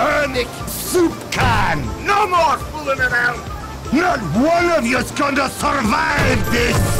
Ernick soup can! No more fooling around! Not one of you's gonna survive this!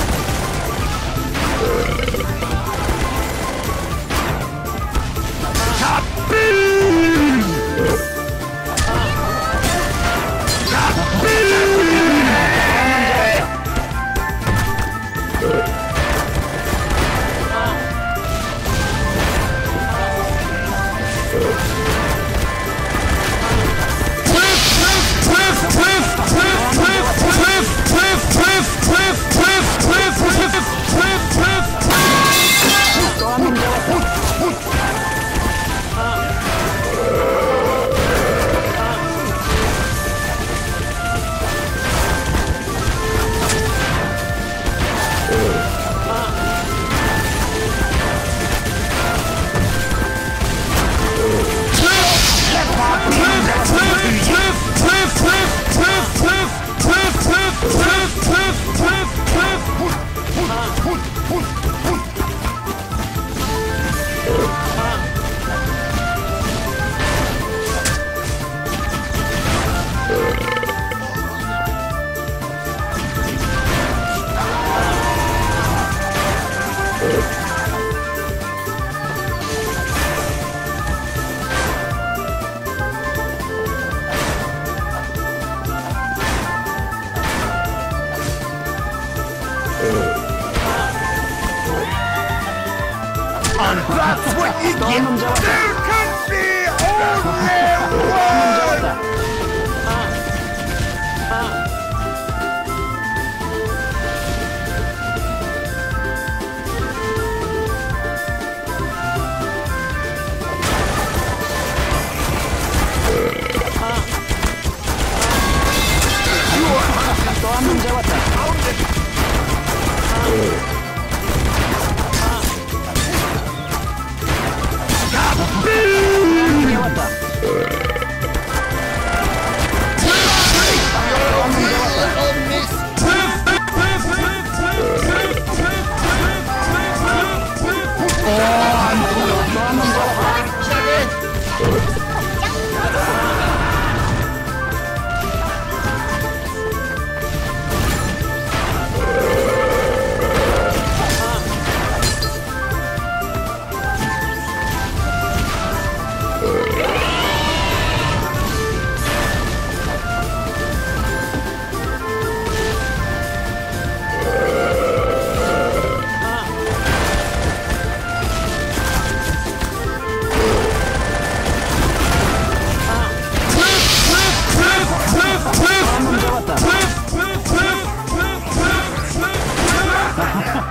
that's what you get! There can be only one!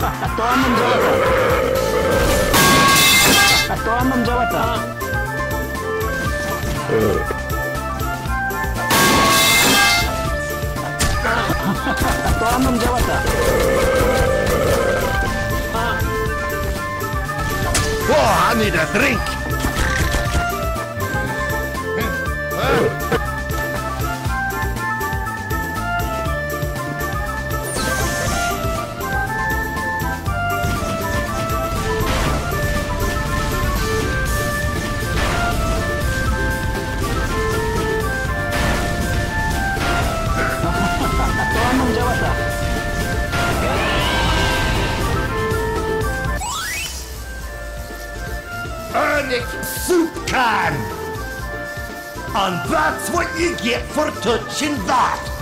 Atoa mamzalata. Atoa mamzalata. Atoa mamzalata. Oh, I need a drink. Soup can. And that's what you get for touching that.